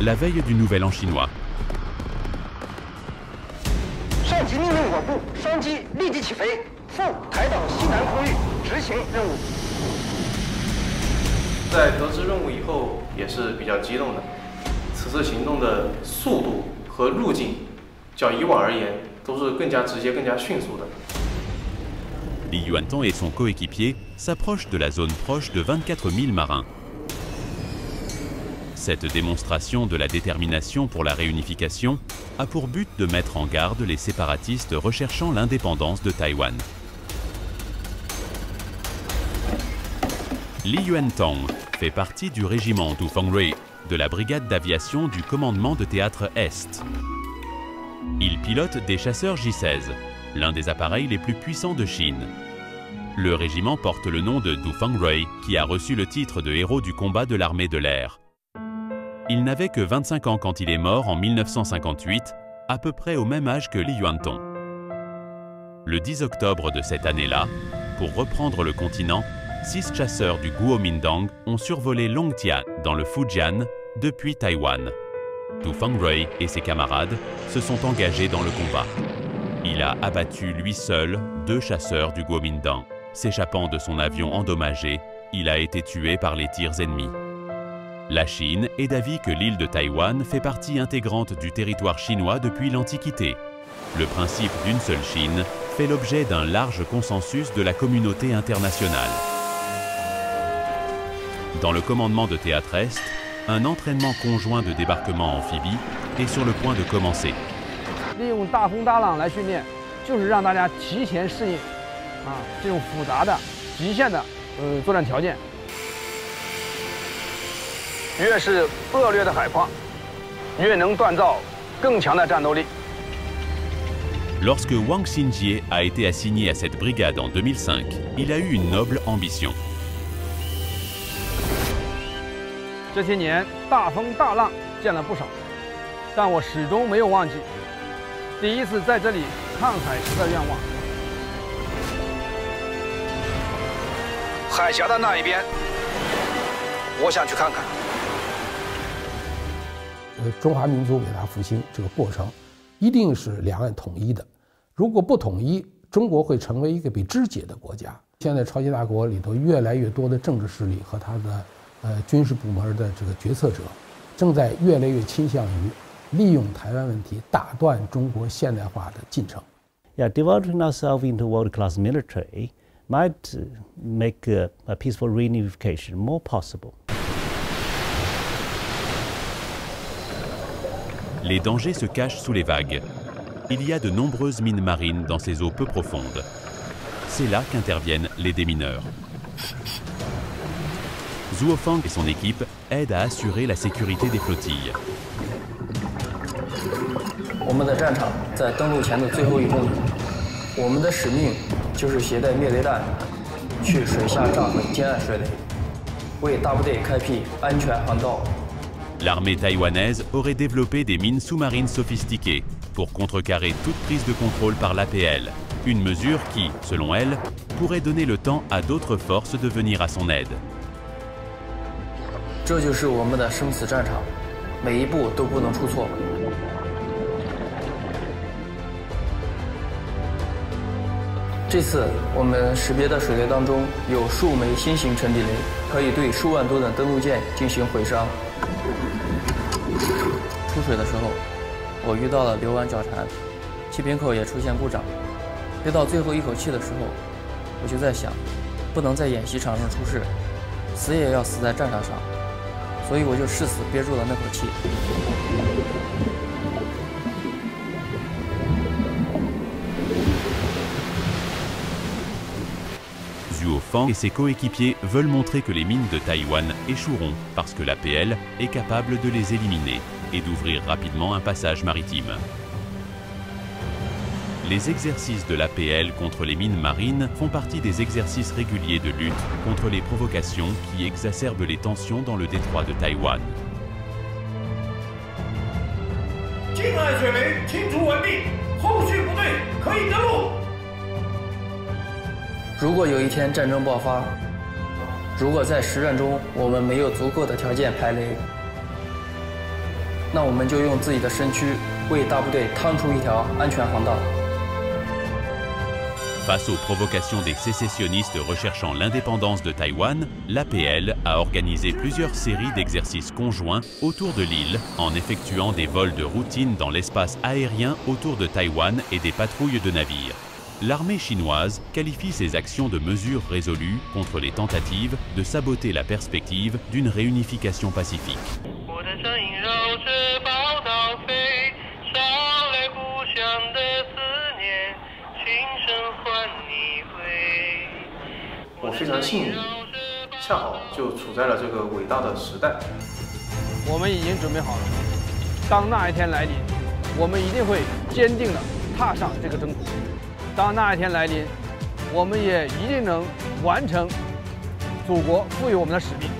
la veille du Nouvel An chinois. Li Yuantong et son coéquipier s'approchent de la zone proche de 24 000 marins. Cette démonstration de la détermination pour la réunification a pour but de mettre en garde les séparatistes recherchant l'indépendance de Taïwan. Li Yuantong fait partie du régiment Du Fengrui, de la brigade d'aviation du commandement de théâtre Est. Il pilote des chasseurs J-16, l'un des appareils les plus puissants de Chine. Le régiment porte le nom de Du Fengrui, qui a reçu le titre de héros du combat de l'armée de l'air. Il n'avait que 25 ans quand il est mort en 1958, à peu près au même âge que Li Yuantong. Le 10 octobre de cette année-là, pour reprendre le continent, six chasseurs du Guomindang ont survolé Longtian dans le Fujian depuis Taïwan. Tu Fengrui et ses camarades se sont engagés dans le combat. Il a abattu lui seul deux chasseurs du Guomindang. S'échappant de son avion endommagé, il a été tué par les tirs ennemis. La Chine est d'avis que l'île de Taïwan fait partie intégrante du territoire chinois depuis l'Antiquité. Le principe d'une seule Chine fait l'objet d'un large consensus de la communauté internationale. Dans le commandement de Théâtre Est, un entraînement conjoint de débarquement amphibie est sur le point de commencer. 越是恶劣的海况，越能锻造更强的战斗力。Lorsque Wang Xinjie a été assigné à cette brigade en 2005, il a eu une noble ambition. 这些年大风大浪见了不少，但我始终没有忘记第一次在这里看海时的愿望。海峡的那一边，我想去看看。中华民族伟大复兴这个过程，一定是两岸统一的。如果不统一，中国会成为一个被肢解的国家。现在超级大国里头越来越多的政治势力和他的呃军事部门的这个决策者，正在越来越倾向于利用台湾问题打断中国现代化的进程。Yeah, developing ourselves into world-class military might make a peaceful reunification more possible. Les dangers se cachent sous les vagues. Il y a de nombreuses mines marines dans ces eaux peu profondes. C'est là qu'interviennent les démineurs. Zuofang et son équipe aident à assurer la sécurité des flottilles. L'armée taïwanaise aurait développé des mines sous-marines sophistiquées pour contrecarrer toute prise de contrôle par l'APL, une mesure qui, selon elle, pourrait donner le temps à d'autres forces de venir à son aide. 出。水，的。时候，我遇到了流完脚缠，气瓶口也出现故障。憋到最后一口气的时候，我就在想，不能在演习场上出事，死也要死在战场上，所以我就誓死憋住了那口气。Zuofang et ses coéquipiers veulent montrer que les mines de Taïwan échoueront parce que l'APL est capable de les éliminer et d'ouvrir rapidement un passage maritime. Les exercices de l'APL contre les mines marines font partie des exercices réguliers de lutte contre les provocations qui exacerbent les tensions dans le détroit de Taïwan. 如果有一天战争爆发，如果在实战中我们没有足够的条件排雷， 那我们就用自己的身躯为大部队趟出一条安全航道。 Face aux provocations des sécessionnistes recherchant l'indépendance de Taïwan, l'APL a organisé plusieurs séries d'exercices conjoints autour de l'île en effectuant des vols de routine dans l'espace aérien autour de Taïwan et des patrouilles de navires. L'armée chinoise qualifie ces actions de mesures résolues contre les tentatives de saboter la perspective d'une réunification pacifique. 当那一天来临我们也一定能完成祖国赋予我们的使命。